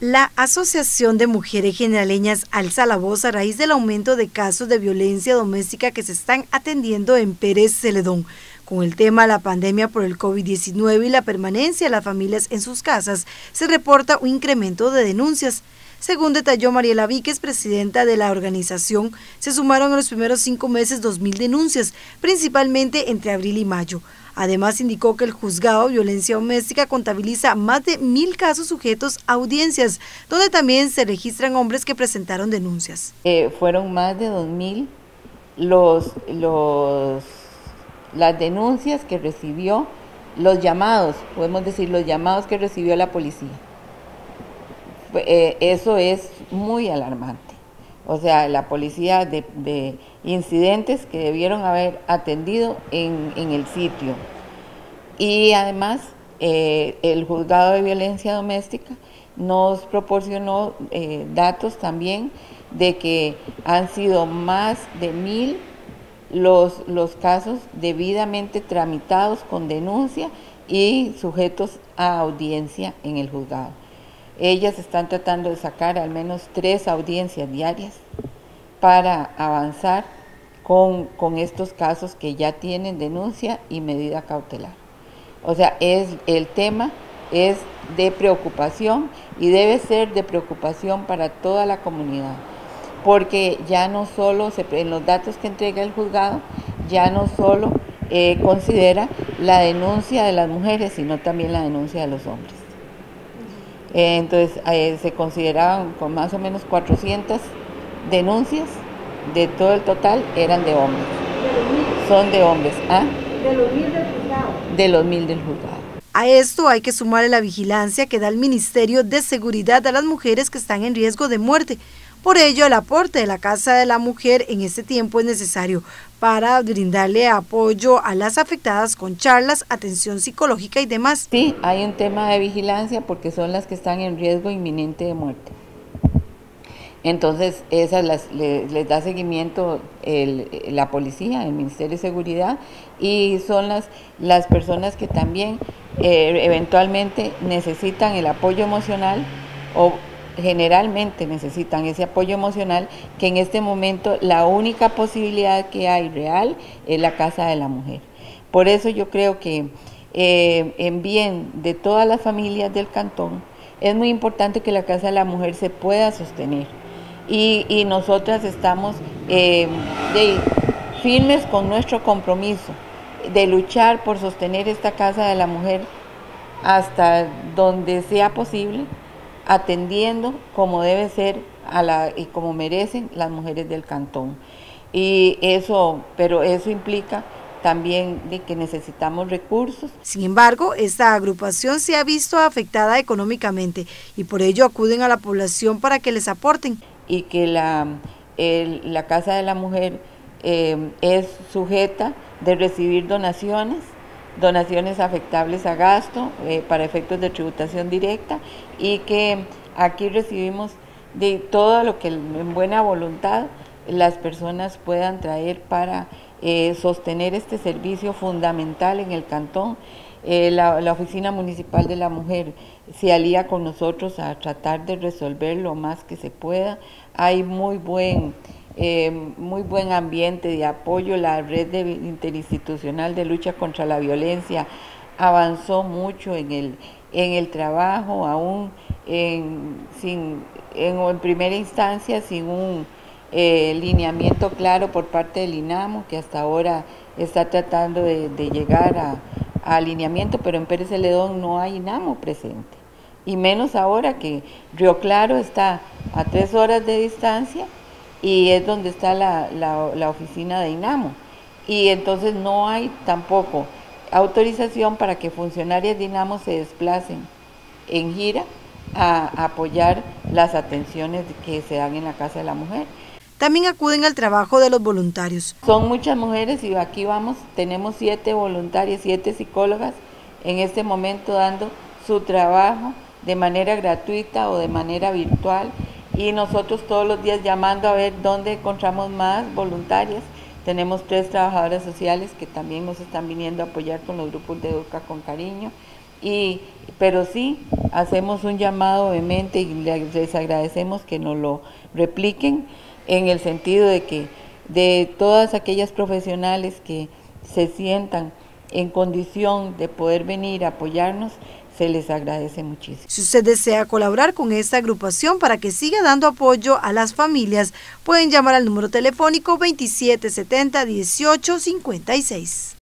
La Asociación de Mujeres Generaleñas alza la voz a raíz del aumento de casos de violencia doméstica que se están atendiendo en Pérez Celedón. Con el tema la pandemia por el COVID-19 y la permanencia de las familias en sus casas, se reporta un incremento de denuncias. Según detalló Mariela Víquez, presidenta de la organización, se sumaron en los primeros cinco meses 2.000 denuncias, principalmente entre abril y mayo. Además, indicó que el juzgado de violencia doméstica contabiliza más de mil casos sujetos a audiencias, donde también se registran hombres que presentaron denuncias. Eh, fueron más de dos mil los, los, las denuncias que recibió, los llamados, podemos decir, los llamados que recibió la policía. Eh, eso es muy alarmante. O sea, la policía de, incidentes que debieron haber atendido en, el sitio. Y además, eh, el juzgado de violencia doméstica nos proporcionó eh, datos también de que han sido más de mil los, los casos debidamente tramitados con denuncia y sujetos a audiencia en el juzgado. Ellas están tratando de sacar al menos tres audiencias diarias para avanzar con, estos casos que ya tienen denuncia y medida cautelar. O sea, es, el tema es de preocupación y debe ser de preocupación para toda la comunidad, porque ya no solo, en los datos que entrega el juzgado, ya no solo eh, considera la denuncia de las mujeres, sino también la denuncia de los hombres. Eh, entonces eh, se consideraban con más o menos 400 denuncias de todo el total eran de hombres. Son de hombres. ¿ah? De los mil del juzgado. De los mil del juzgado. A esto hay que sumarle la vigilancia que da el Ministerio de Seguridad a las mujeres que están en riesgo de muerte por ello, el aporte de la Casa de la Mujer en este tiempo es necesario para brindarle apoyo a las afectadas con charlas, atención psicológica y demás. Sí, hay un tema de vigilancia porque son las que están en riesgo inminente de muerte. Entonces, esas les, da seguimiento la policía, el Ministerio de Seguridad, y son las, las personas que también eh, eventualmente necesitan el apoyo emocional o generalmente necesitan ese apoyo emocional, que en este momento la única posibilidad que hay real es la casa de la mujer. Por eso yo creo que eh, en bien de todas las familias del cantón, es muy importante que la casa de la mujer se pueda sostener. Y, nosotras estamos eh, firmes con nuestro compromiso de luchar por sostener esta casa de la mujer hasta donde sea posible atendiendo como debe ser a la, y como merecen las mujeres del cantón. Y eso, pero eso implica también de que necesitamos recursos. Sin embargo, esta agrupación se ha visto afectada económicamente y por ello acuden a la población para que les aporten. Y que la, la Casa de la Mujer eh, es sujeta de recibir donaciones donaciones afectables a gasto eh, para efectos de tributación directa y que aquí recibimos de todo lo que en buena voluntad las personas puedan traer para eh, sostener este servicio fundamental en el cantón. Eh, la, la, Oficina Municipal de la Mujer se alía con nosotros a tratar de resolver lo más que se pueda. Hay muy buen eh, muy buen ambiente de apoyo, la red interinstitucional de lucha contra la violencia avanzó mucho en el, en el trabajo, aún en, sin, en, primera instancia sin un eh, lineamiento claro por parte del INAMO, que hasta ahora está tratando de, llegar a, alineamiento, pero en Pérez Celedón no hay INAMO presente. Y menos ahora que Río Claro está a tres horas de distancia y es donde está la, la, oficina de INAMO. Y entonces no hay tampoco autorización para que funcionarias de INAMO se desplacen en gira a, apoyar las atenciones que se dan en la Casa de la Mujer. También acuden al trabajo de los voluntarios. Son muchas mujeres y aquí vamos, tenemos siete voluntarias, siete psicólogas en este momento dando su trabajo de manera gratuita o de manera virtual y nosotros todos los días llamando a ver dónde encontramos más voluntarias. Tenemos tres trabajadoras sociales que también nos están viniendo a apoyar con los grupos de Educa con Cariño Y, pero sí, hacemos un llamado obviamente y les agradecemos que nos lo repliquen en el sentido de que de todas aquellas profesionales que se sientan en condición de poder venir a apoyarnos, se les agradece muchísimo. Si usted desea colaborar con esta agrupación para que siga dando apoyo a las familias, pueden llamar al número telefónico 2770 1856.